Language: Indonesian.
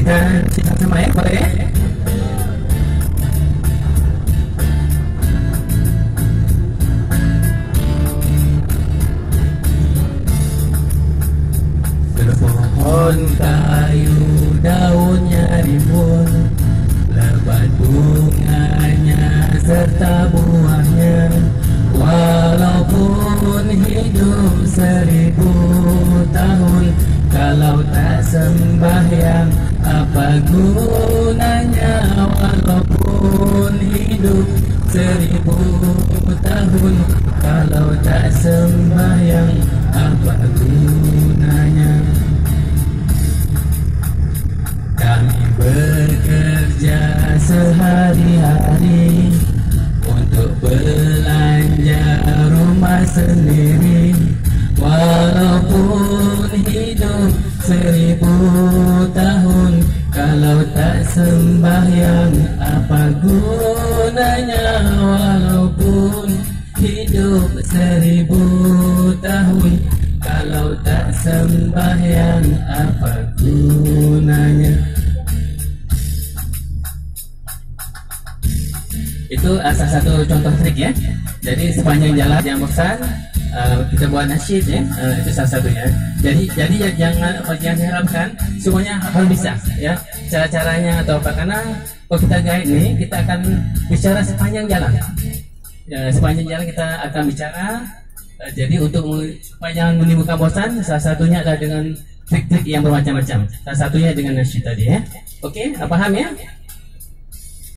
kita sama ya boleh Pohon kayu daunnya rimbun Lebat bunganya serta buahnya. Walaupun hidup seribu tahun Kalau tak sembahyang apa gunanya Walaupun hidup seribu tahun Kalau tak sembahyang apa gunanya? Kami bekerja sehari-hari Untuk belanja rumah sendiri. Walaupun sembahyang apa gunanya Walaupun hidup seribu tahun? Kalau tak sembahyang apa gunanya? Itu salah satu contoh trik ya. Jadi sepanjang jalan yang bosan uh, Kita buat nasyid ya uh, Itu salah satunya. Jadi jadi ya, jangan jangan diharapkan Semuanya harus bisa ya. Cara-caranya atau apa Karena kalau kita guide nih Kita akan bicara sepanjang jalan. Ya, Sepanjang jalan kita akan bicara. Uh, Jadi untuk supaya jangan menimbulkan bosan Salah satunya adalah dengan trik-trik yang bermacam-macam. Salah satunya dengan nasyid tadi ya. Oke, okay, paham ya?